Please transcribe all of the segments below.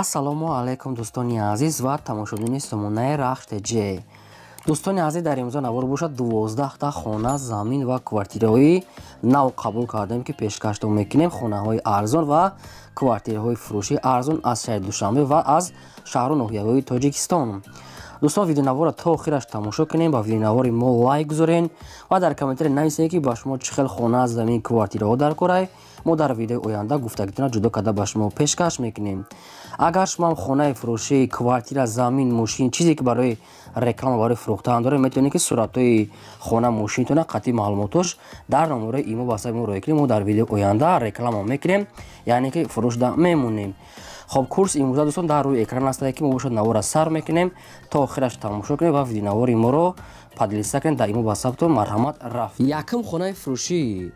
ассалому алайкум дӯстони азиз ва тамошобини сомонаи рахште ҷ. Дӯстони азиз дар имрӯза навор бошад дувоздаҳта хона замин ва квартираҳои нав қабул кардем ки пешкашдо мекунем хонаҳои арзон ва квартираҳои фурӯши арзон аз шаҳри душанбе ва аз шаҳру ноҳияҳои тоҷикистон. Дӯстон видеонавора то охираш тамошо кунем ба видеонавори мо лайк гузорен ва дар комментаре нависем ки ба шумо чӣ хел хона замин квартираҳо дар корай мо дар видеои оянда гуфтагитона ҷудо карда ба шумо пешкаш мекунем. Агар шумоам хонаи фурӯшӣ квартира замин мошин чизе ки барои реклама барои фурӯхтан дорем метавонед ки суратҳои хона мошинтона қатъи маълумотош дар номерои имо ба саби мо роя кунем мо дар видеои оянда реклама мекунем яъне ки фурӯшда мемонем. Хоб курс имрӯза дӯстон дар рӯи экран астае ки мо бошад навора сар мекунем. То охираш тамошо кунем ва видеонавори моро падлиста кунем дар имо ба сабтон марҳамат рафт якум хонаи фурӯшӣ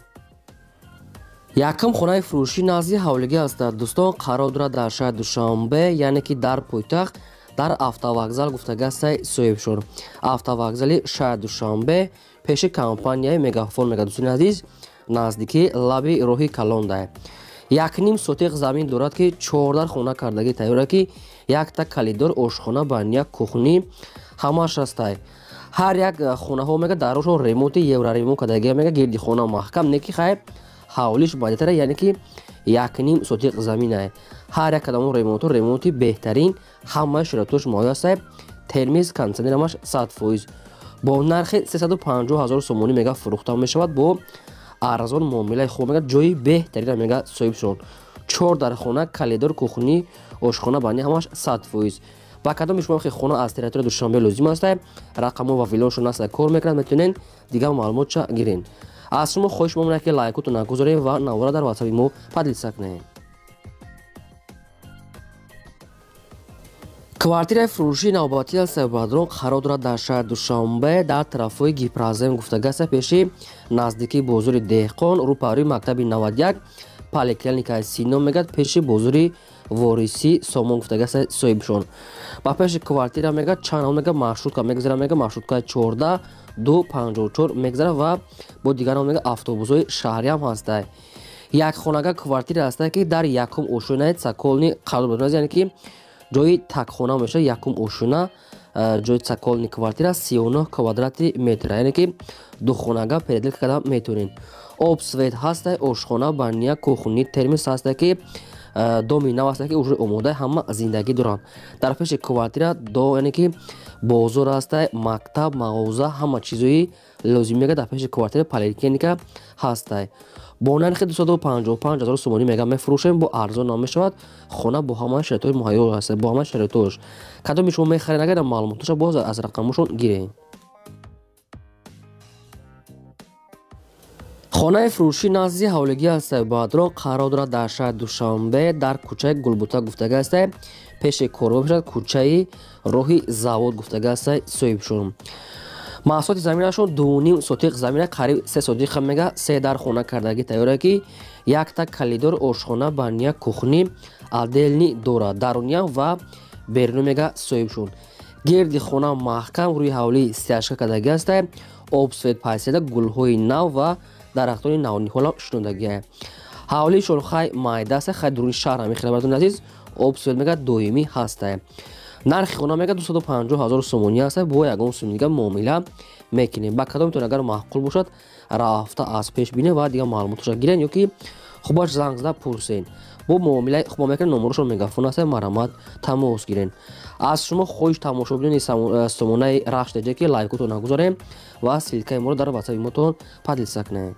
якум хонаи фурӯшӣ назди ҳавлигӣ ҳастад дӯстон қарор дорад дар шаҳри душанбе яъне ки дар пойтахт дар автовокзал гуфтагастаи соҳибшор автовокзали шаҳри душанбе пеши компанияи мегафон мега дӯстони азиз наздики лаби роҳи калонда як ним сотиқ замин дорад ки чордар хона кардагӣ тайёра ки якта калидор ошхона баня кухнӣ ҳамаш ҳастай ҳар як хонаҳо мега дарошо ремонти евраремонт кардагӣ мега гирди хона маҳкам. Не ки хайр ҳавлиш бадитара яъне ки якним сотиқ заминае ҳар як кадамон ремонту ремонти беҳтарин ҳамаи шароитош муайё астае термиз кондитсионерамаш сад фоиз. Бо нархи 350 ҳазор сомонӣ мега фурӯхта мешавад бо арзон муомилаи хуб мега ҷои беҳтарина мега соҳибшон чор дар хона калидор кухнӣ ошхона бани ҳамаш сад фоиз. Ба кадоми шумо хи хона аз территория душанбе лозим астае рақамо ва вилошон аста кор мекунад метавонед дигар маълумотша гирен аз шумо хоҳиш мемонад ки лайкоту нагузорем ва навора дар ватсаби мо падлиса кунем квартираи фурӯшии навбатии сайбадрон қарор дорад дар шаҳри душанбе дар тарафҳои гипразем гуфтагаста пеши наздикии бозори деҳқон рӯпарӯи мактаби 91 поликлиникаи сино мегӯяд пеши бозори ворисӣ сомон гуфтагаста соҳибшон ба пеши квартира мегӯяд чанд мега маршрутка мегзара мега маршруткаи 14 254 мегзара ва бо дигарон мега автобусҳои шаҳриам ҳастад як хонага квартира ҳастад ки дар якум ошунаи цаколни қарор яъне ки ҷои такхона мешавад якум ошуна ҷои цаколни квартира 39 квадрати метра яъне ки духонага переделка карда метавонед об свет ҳастад ошхона бания кухни термис ҳастад ки доми нав ҳастад ки уже омодаи ҳама зиндагӣ доранд. Дар пеши квартира до яъне ки бозор ҳастай мактаб мағоза ҳама чизои лозим мега дар пеши квартира поликлиника ҳастай бо нархи 255 ҳазор сомонӣ мега мефурӯшем бо арзон нам мешавад хона бо ҳамаи шароитҳои муҳайё ҳаст бо ҳамаи шароитош кадоми шумо мехаред агар маълумотоша боз аз рақамошон гирем хонаи фурӯшӣ назди ҳавлигӣ ҳастай баъдро қарор дорад дар шаҳри душанбе дар кӯчаи гулбута гуфтага ҳастай пеши корбо мешавад кӯчаи роҳи завод гуфтагааста соҳибшон маҳсулоти заминашон дуним сотиқ замина қариб се сотиқа мега се дар хона кардагӣ тайёра ки якта калидор ошхона бания кухни аделни дорад даруниям ва беруни мега соҳибшон гирди хона маҳкам рӯи ҳавлии стяжка кардагӣ аста обсвет пайседа гулҳои нав ва дарахтони навниҳолам шунудагиа ҳавлишон хай майдаста хай дуруни шаҳр ҳамихелабаратон азиз обсвет мега доимӣ ҳастае нархи хона мега 250 ҳазор сомонӣ аст бо ягон сум дига муомила мекунем. Ба кадомтон агар маъқул бошад рафта аз пеш бинем ва дигар маълумотоша гирен ё ки хубаш занг зада пурсен бо муомилаи хуба мекунем номерошон мегафон аст марҳамат тамос гирен аз шумо хоҳиш тамошобини сомонаи рахштеҷе ки лайкото нагузорем ва силкаи моро дар ватсаби мотон падлиса кунем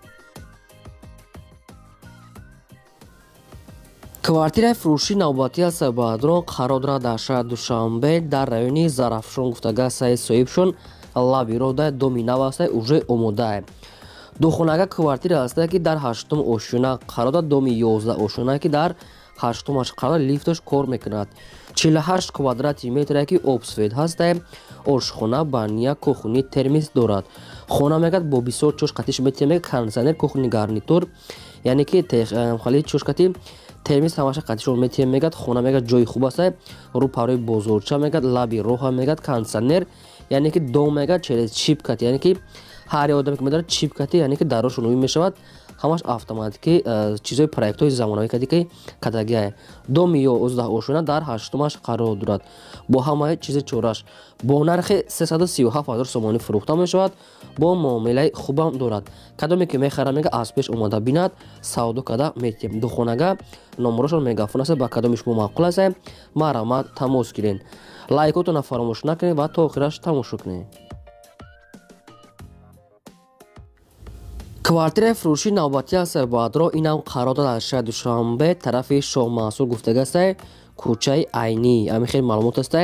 квартираи фурӯшии навбатии асабадрон қарор дорад. Дар шаҳри душанбе дар райони зарафшон гуфтага саи соҳибшон лабирода доми нав аста уже омодае духонага квартира ҳастае ки дар ҳаштум ошуна қарор дорад доми ёздаҳ ошунае ки дар ҳаштумаш қарор лифташ кор мекунад. Чилҳашт квадрати метрае ки обсвет ҳастае ошхона бания кухни термис дорад. Хона мегӯяд бо бисёр чошкатиш метия мега кондитсионер кухни гарнитур яъне ки хали чошкати термис ҳамаша қатишон метия мегад хона мегад ҷои хуб аста рӯпарӯи бозорча мегад лаби роҳа мегад кондисионер яъне ки дом мегад через чипкат яъне ки ҳаре одаме ки медарад чипкати яъне ки дарошон уи мешавад ҳамаш автоматикӣ чизои проектҳои замоновӣ кади ки кадагиае доми ё оздаҳ ошуна дар ҳаштумаш қарор дорад. Бо ҳамаи чизи чораш бо нархи 337 ҳазор сомонӣ фурӯхта мешавад бо муомилаи хубам дорад. Кадоме ки мехара мега аз пеш омада бинад савдо када метиҳем. Духонага номерошон мегафон аст ба кадоми шумо маъқул аст марамат тамос гиред лайкотона фаромӯш накунед ва то охираш тамошо кунед квартираи фурӯшии навбатӣ аз баъдро инам қарор дод аз шаҳри душанбе тарафи шоҳ мансур гуфтагааста кӯчаи айнӣ ҳамин хел маълумот аста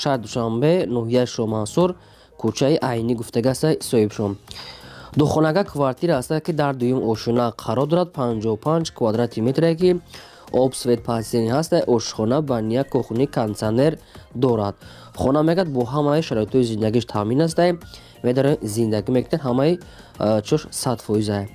шаҳри душанбе ноҳияи шоҳ мансур кӯчаи айнӣ гуфтагааста соҳибшон духонага квартира аста ки дар дуюм ошуна қарор дорад. 55 квадрати метре ки об свет пасини ҳаста ошхона баня кухни кондиционер дорад. Хона мегӯяд бо ҳамаи шароитҳои зиндагиш таъмин аста медорем зиндагӣ мекунед. Ҳамаи чош сад фоиза.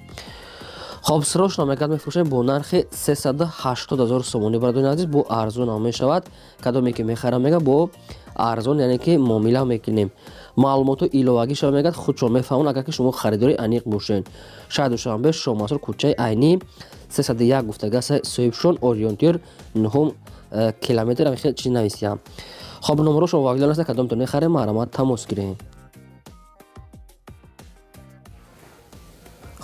Хоб срочно мегӯяд мефурӯшем бо нархи 380 ҳазор сомонӣ барадони азиз бо арзон ам мешавад. Кадоме ки мехарам мега бо арзон яъне ки муомила мекунем. Маълумоту иловагӣ шава мегӯяд худшон мефаҳмон агар ки шумо харидори аниқ бошед. Шаҳр душанбе шомасур кӯчаи айнӣ 301 гуфтагааса соҳибшон ориентир нҳум километр чи нависиям хоб номеро шумо вагидон аста кадомтон мехарем маҳрамат тамос гирем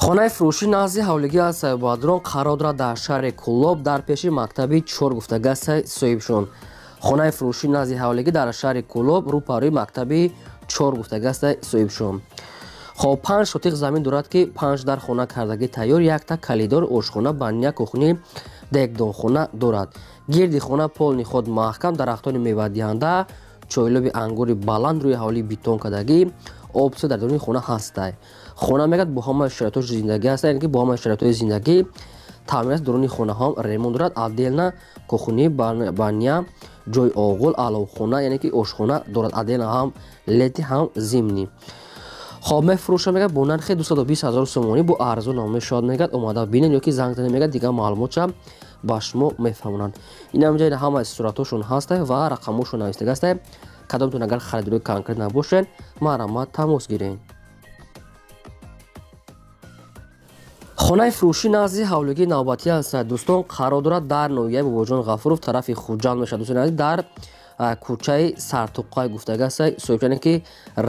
хонаи фурӯшӣ назди ҳавлигӣ аз сайбоадрон қарор дорад дар шаҳри куллоб дар пеши мактаби чор гуфтагаста соҳибшон хонаи фурӯшӣ назди ҳавлигӣ дар шаҳри куллоб рӯпарӯи мактаби чор гуфтагаста соҳибшон хоб панҷ сотиқ замин дорад ки панҷ дар хона кардагӣ тайёр якта калидор ошхона баня кухни дегдонхона дорад. Гирди хона полни худ маҳкам дарахтони мевадиҳанда чойлоби ангури баланд рӯи ҳавлии битон кадагӣ обсо дар даруни хона ҳастай хона мегӯяд бо ҳамаи шароитҳои зиндагӣ аст. Яъне ки бо ҳамаи шароитҳои зиндагӣ таъмин аст дуруни хонаҳом ремонт дорад. Отдельна кухни баня ҷои оғул аловхона яъне ки ошхона дорад. Отдельна ҳам лети ҳам зимнӣ. Хоб мефурӯша мегӯяд бо нархи 220 ҳазор сомонӣ бо арзон ном мешавад мегӯяд. Омада бинед ё ки занг зане мегӯяд дигар маълумотша ба шумо мефаҳмонанд. Ин ҳамҷаи ҳамаи суратҳошон ҳаста ва рақамҳошон навистагааста кадомтон агар харидории конкрет набошед маърамат тамос гиред хонаи фурӯшӣ назди ҳавлигии навбатӣ аст дӯстон қарор дорад дар ноҳияи бобоҷон ғафуров тарафи хуҷанд мешавад. Дӯстони азиз дар кӯчаи сартуқай гуфтагааст соҳибчане ки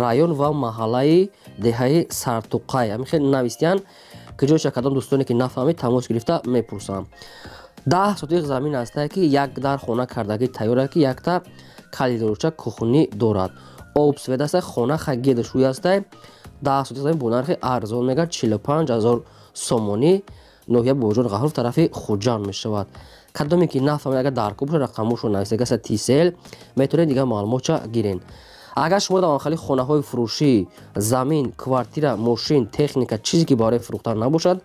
район ва маҳаллаи деҳаи сартуқай ҳамин хел навистиян ки ҷойша кадом дӯстоне ки нафаҳмид тамос гирифта мепурсам даҳ сотиқ замин аста ки як дар хона кардагӣ тайёра ки якта калидорча кухнӣ дорад. Обсвед аста хона хагедашӯй аста даҳ сотиқ замин бо нархи арзон мегӯяд 45 ҳазор сомонӣ ноҳия бобоҷон ғафуров тарафи хуҷанд мешавад. Кадоме ки нафаҳмед агар даркӯб рақамошо нависагаса тисел метавонед дигар маълумотша гирен. Агар шумо дар махали хонаҳои фурӯшӣ замин квартира мошин техника чизе ки барои фурӯхтан набошад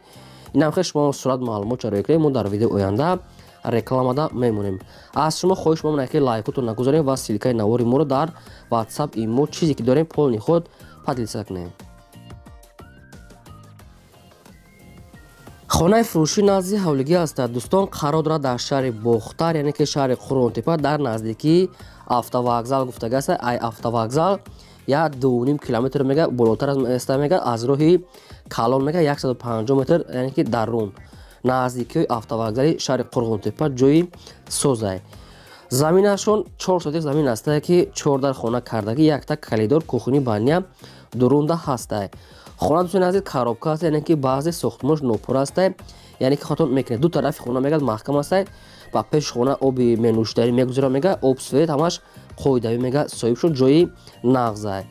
инам хел шумо сурат маълумотша роя кунед мо дар видеои оянда рекламада мемонем. Аз шумо хоҳиш мемонад ки лайкото нагузорем ва силкаи навори моро дар ватсап имо чизе ки дорем полни худ падилса кунем хонаи фурӯшӣ назди ҳавлигӣ аст. Дӯстон қарор дорад дар шаҳри бохтар яъне ки шаҳри қуронтепа дар наздикии автовокзал гуфтагааст ай автовокзал як дуним километр мега болотар аста мега аз роҳи калон мега 150 метр яъне ки дарун наздикиҳои автовокзали шаҳри қуронтепа ҷои созай заминашон чор сотиқ замин аста ки чор дар хона кардагӣ якта калидор кухни баня дурунда ҳастай хона дӯстони азиз коробка аст яъне ки баъзе сохтмош нопур аста яъне ки хотон мекунед. Ду тарафи хона мегӯяд маҳкам аста ба пеши хона оби менӯшдарӣ мегузора мега об свет ҳамаш қоидавӣ мега соҳиб шуд ҷои нағзай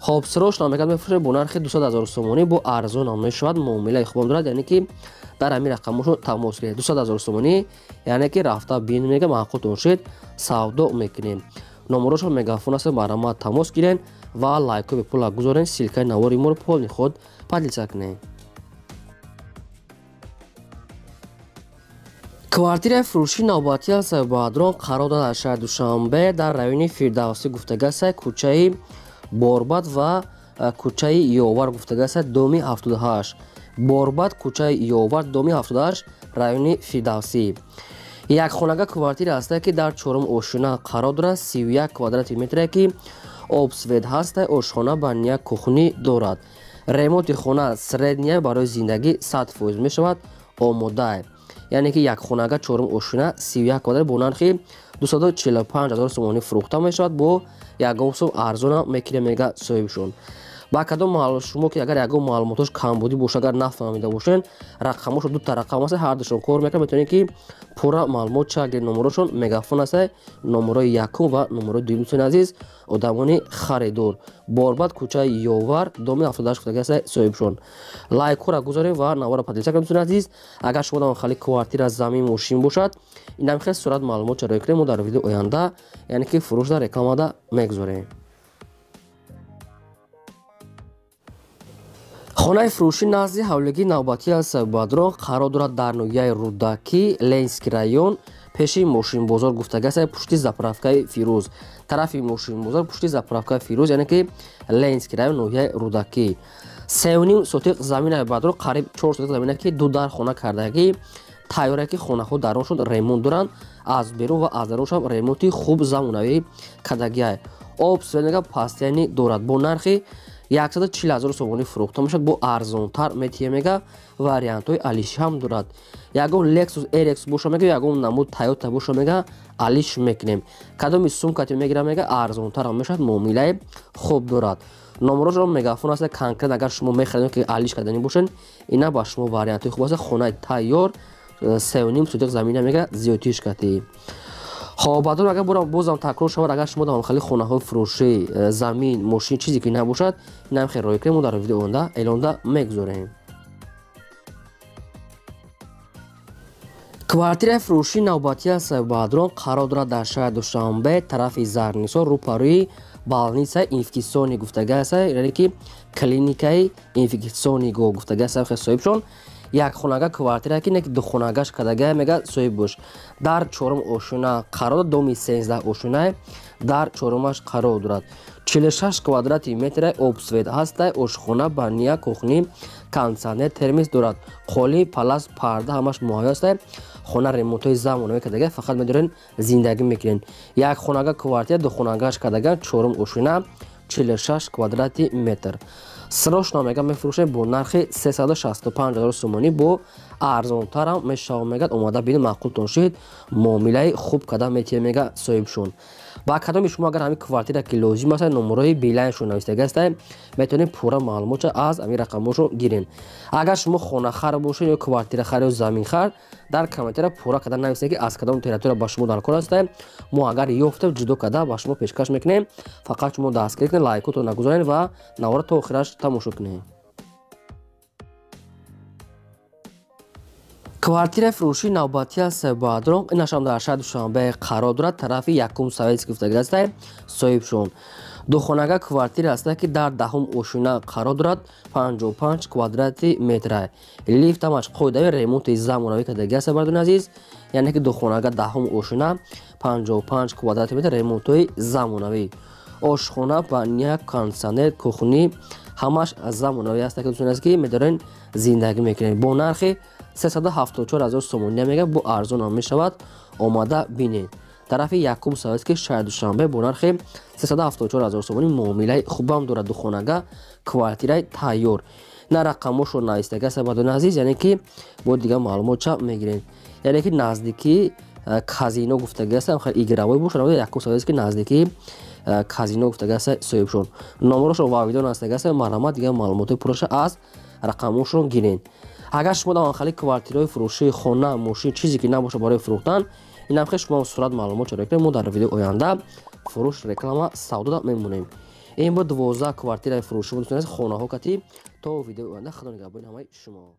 хобсирошна мегӯяд мефурӯшед бо нархи 200 ҳазор сомонӣ бо арзон ам мешавад муомилаи хубам дорад яъне ки дар ҳамин рақамошо тамос гиред 200 ҳазор сомонӣ яъне ки рафта бин мега маҳқултон шед савдо мекунем номерошо мегафон аст марамат тамос гиред ва лайко бепула гузорен силкаи навори моро полни худ падилса кунед квартираи фурӯшии навбатӣ аз баъдрон қарор дорад аз шаҳри душанбе дар райони фирдавсӣ гуфтагааст кӯчаи борбад ва кӯчаи ёвар гуфтагааст доми 78 борбад кӯчаи ёвар доми 78 райони фирдавсӣ якхонага квартира аст ки дар чорум ошуна қарор дорад 31 квадрати метре ки обсвед ҳаста ошхона баня кухнӣ дорад. Ремонти хона средния барои зиндагӣ 100 фоиз мешавад омода яъне ки як хонага чорум ошина 31 квадрат бо нархи 245 ҳазор сомонӣ фурӯхта мешавад бо ягон сум арзона мекире мега соҳибшон ба кадом шумо ки агар ягон маълумотош камбудӣ боша агар нафаҳмида бошен рақамошо дута рақам аст ҳардушон кор мекунад метавонед ки пурра маълумот чӣ агар номерошон мегафон аст номерои якум ва номерои дуюм дӯстони азиз одамони харидор борбад кӯчаи ёвар доми 78 футаги аст соҳибшон. Лайкора гузорем ва навора подписа кунед дӯстони азиз? Агар шумо дар хали квартира замин мошин бошад инам хел сурат маълумот чарои кунем мо дар видео оянда яъне ки фурӯш дар рекламада мегузорем хонаи фурӯшӣ назди ҳавлигии навбатӣ аз бадрон қарор дорад дар ноҳияи рудакӣ ленский район пеши мошинбозор гуфтагаса пушти заправкаи фирӯз. Тарафи мошинбозор пушти заправкаи фирӯз яъне ки ленский район ноҳияи рудакӣ сеюним сотиқ заминаи бадрон қариб чор сотиқ замина ки ду дар хона кардагӣ тайёрае ки хонаҳо дар оншон ремонт доранд. Аз берун ва аз даруншам ремонти хуб замонавӣ кардагиа об сведмега пастяни дорад бо нархи 140 ҳазор сомонӣ фурӯхта мешавад бо арзонтар метия мега вариантҳои алиши ҳам дорад. Ягон lexus rx боша мега ягон намуд тойота боша мега алиш мекунем. Кадоми сумкати мегира мега арзонтарам мешавад муомилаи хуб дорад. Номерошро мегафон аст конкрет агар шумо мехаридем ки алиш кардани бошен ина ба шумо вариантҳои хуб аст. Хонаи тайёр э, сеюним сутиқ замина мега зиётиш кати хоб баъдон агар бозам такрор шавад агар шумо дар хали хонаҳои фурӯшӣ э, замин мошин чизе ки набошад роя кунем мо дар видео оянда эълонда мегузорем. Квартираи фурӯшии навбатии аз баъдрон қарор дорад дар шаҳри душанбе тарафи зарнисон рӯпарӯи балнисаи инфексиони гуфтагааст яъне ки клиникаи инфексиониго гуфтагааст хел соҳибшон якхонага квартира ки не ки духонагаш кардагая мега соҳиб бош дар чорум ошина қарор доми сенздаҳ ошина дар чорумаш қарор дорад 46 квадрати метра обсвет ҳаста ошхона бания кухни кондисионер термис дорад қоли палас парда ҳамаш муҳайё аста хона ремонтҳои замонавӣ кардага фақат медорен зиндагӣ мекунен якхонага квартира духонагаш кардага чорум ошина 46 квадрати метр срочномега мефурӯшем бо нархи 365 ҳазор сомонӣ бо арзонтарам мешава мегад омада бинед маъқултон шид муомилаи хуб карда метия мега соҳибшон ба кадоми шумо агар ҳамин квартира ки лозим аст номерои билайншон навистага аст метавонед пурра маълумотша аз ҳамин рақамошо гирен агар шумо хонахар бошед ё квартирахар ё заминхар дар комментира пурра карда нависед ки аз кадом территория ба шумо дар кор аст мо агар ёфтем ҷудо карда ба шумо пешкаш мекунем фақат шумо дастгирӣ кунед лайкото нагузоред ва навора то охираш тамошо кунед квартираи фурӯшии навбатӣ аз баъдрон инашам дар шаҳри душанбе қарор дорад тарафи якум советский гуфтага аст соҳибшон духонага квартира аст ки дар даҳум ошина қарор дорад 55 квадрати метра лифтамаш қоидаи ремонти замонавӣ кардагӣ аст бардони азиз яъне ки духонага даҳум ошина 55 квадрати метр ремонтҳои замонавӣ. Ошхона баня кондисионер кухнӣ ҳамаш замонавӣ аст ки дӯстони аст ки медорен зиндагӣ мекунед бо нархи 374 ҳазор сомония мега бо арзонам мешавад омада бинед тарафи якум советки шаҳри душанбе бо нархи 374 ҳазор сомонӣ муомилаи хубам дорад духонага квартираи тайёр на рақамошро навистага сабадони азиз яъне ки бо дигар маълумотша мегиред яъне ки наздики э, казино гуфтага аст хеле игравой бошад якум советки наздики э, казино гуфтага аст соҳибшон номерошро ва видео навистага аст марҳамат дигар маълумоти пурраша аз рақамошро гиред агар шумо дар анхали квартираи фурӯшии хона мошин чизе ки набошад барои фурӯхтан инам хел шумо сурат маълумот чаро кунед мо дар видео оянда. Фурӯш реклама савдода мемонем. Ин бо дувоздаҳ квартираи фурӯши хонаҳо кати то видеои оянда худо нигаҳбони ҳамаи шумо